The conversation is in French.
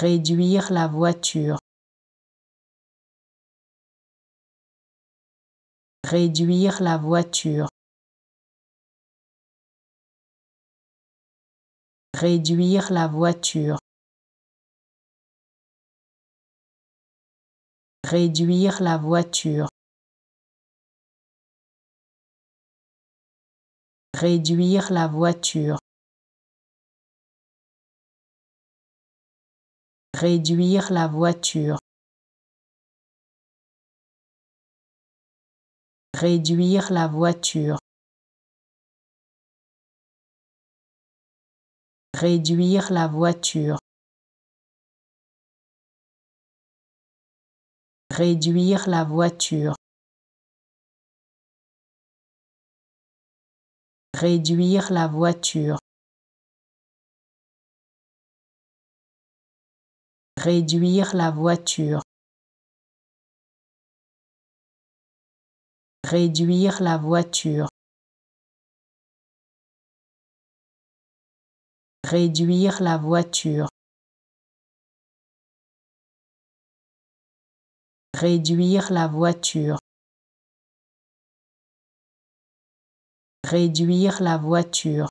Réduire la voiture. Réduire la voiture. Réduire la voiture. Réduire la voiture. Réduire la voiture. Réduire la voiture. Réduire la voiture. Réduire la voiture. Réduire la voiture. Réduire la voiture. Réduire la voiture. Réduire la voiture. Réduire la voiture. Réduire la voiture. Réduire la voiture.